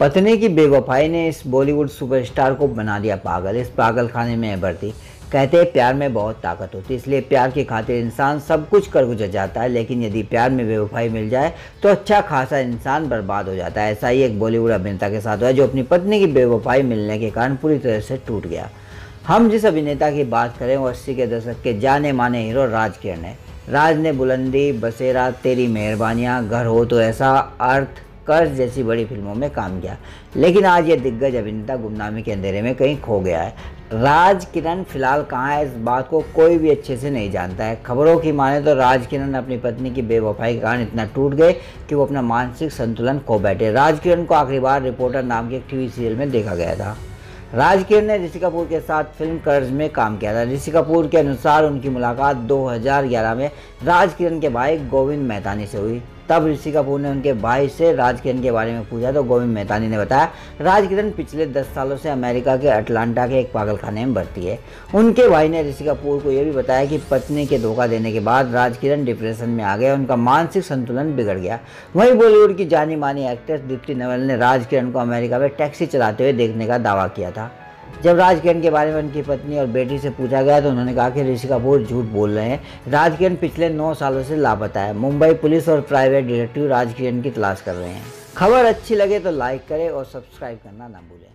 पत्नी की बेवफाई ने इस बॉलीवुड सुपरस्टार को बना दिया पागल। इस पागल खाने में भर्ती। कहते हैं, प्यार में बहुत ताकत होती है, इसलिए प्यार की खातिर इंसान सब कुछ कर गुजर जाता है, लेकिन यदि प्यार में बेवफाई मिल जाए तो अच्छा खासा इंसान बर्बाद हो जाता है। ऐसा ही एक बॉलीवुड अभिनेता के साथ हुआ जो अपनी पत्नी की बेवफाई मिलने के कारण पूरी तरह से टूट गया। हम जिस अभिनेता की बात करें, वो अस्सी के दशक के जाने माने हीरो राज किरण है। राज ने बुलंदी, बसेरा, तेरी मेहरबानियाँ, घर हो तो ऐसा अर्थ कर्ज जैसी बड़ी फ़िल्मों में काम किया। लेकिन आज ये दिग्गज अभिनेता गुमनामी के अंधेरे में कहीं खो गया है। राज किरण फ़िलहाल कहाँ है? इस बात को कोई भी अच्छे से नहीं जानता है। खबरों की माने तो राज किरण अपनी पत्नी की बेवफाई के कारण इतना टूट गए कि वो अपना मानसिक संतुलन खो बैठे। राज किरण को आखिरी बार रिपोर्टर नाम के एक टीवी सीरियल में देखा गया था। राज किरण ने ऋषि कपूर के साथ फ़िल्म कर्ज में काम किया था। ऋषि कपूर के अनुसार उनकी मुलाकात 2011 में राज किरण के भाई गोविंद मेहतानी से हुई। तब ऋषि कपूर ने उनके भाई से राज किरण के बारे में पूछा तो गोविंद मेहतानी ने बताया राज किरण पिछले दस सालों से अमेरिका के अटलांटा के एक पागल खाने में भर्ती है। उनके भाई ने ऋषि कपूर को यह भी बताया कि पत्नी के धोखा देने के बाद राज किरण डिप्रेशन में आ गए, उनका मानसिक संतुलन बिगड़ गया। वहीं बॉलीवुड की जानी मानी एक्ट्रेस दीप्ति नवल ने राज किरण को अमेरिका में टैक्सी चलाते हुए देखने का दावा किया था। जब राज किरण के बारे में उनकी पत्नी और बेटी से पूछा गया तो उन्होंने कहा कि ऋषि कपूर झूठ बोल रहे हैं। राज किरण पिछले नौ सालों से लापता है। मुंबई पुलिस और प्राइवेट डिटेक्टिव राज किरण की तलाश कर रहे हैं। खबर अच्छी लगे तो लाइक करें और सब्सक्राइब करना ना भूलें।